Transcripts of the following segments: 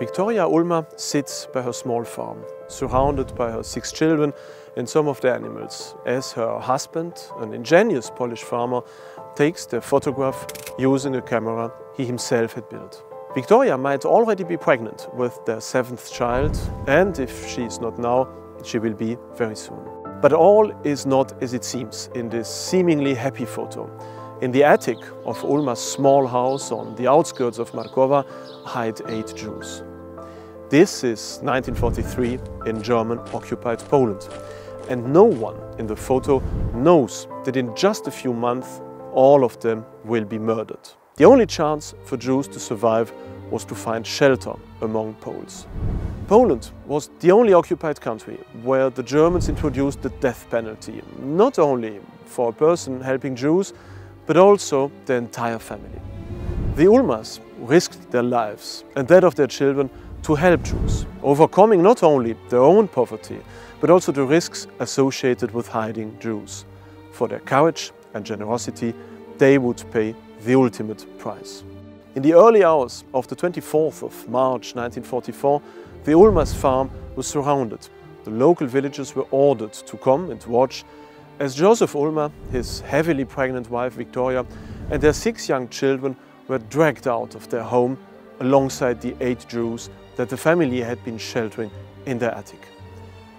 Victoria Ulma sits by her small farm, surrounded by her six children and some of the animals, as her husband, an ingenious Polish farmer, takes the photograph using a camera he himself had built. Victoria might already be pregnant with their seventh child, and if she is not now, she will be very soon. But all is not as it seems in this seemingly happy photo. In the attic of Ulma's small house on the outskirts of Markowa hide eight Jews. This is 1943 in German-occupied Poland. And no one in the photo knows that in just a few months all of them will be murdered. The only chance for Jews to survive was to find shelter among Poles. Poland was the only occupied country where the Germans introduced the death penalty, not only for a person helping Jews, but also the entire family. The Ulmas risked their lives and that of their children to help Jews, overcoming not only their own poverty, but also the risks associated with hiding Jews. For their courage and generosity, they would pay the ultimate price. In the early hours of the 24th of March 1944, the Ulmas farm was surrounded. The local villagers were ordered to come and watch as Joseph Ulma, his heavily pregnant wife Victoria, and their six young children were dragged out of their home alongside the eight Jews that the family had been sheltering in their attic.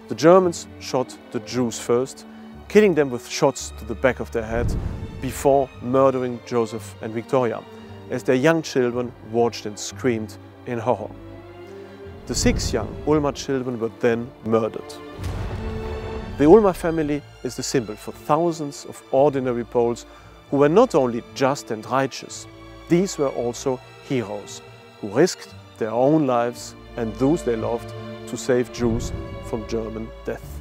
The Germans shot the Jews first, killing them with shots to the back of their head before murdering Joseph and Victoria, as their young children watched and screamed in horror. The six young Ulma children were then murdered. The Ulma family is the symbol for thousands of ordinary Poles who were not only just and righteous, these were also heroes who risked their own lives and those they loved to save Jews from German death.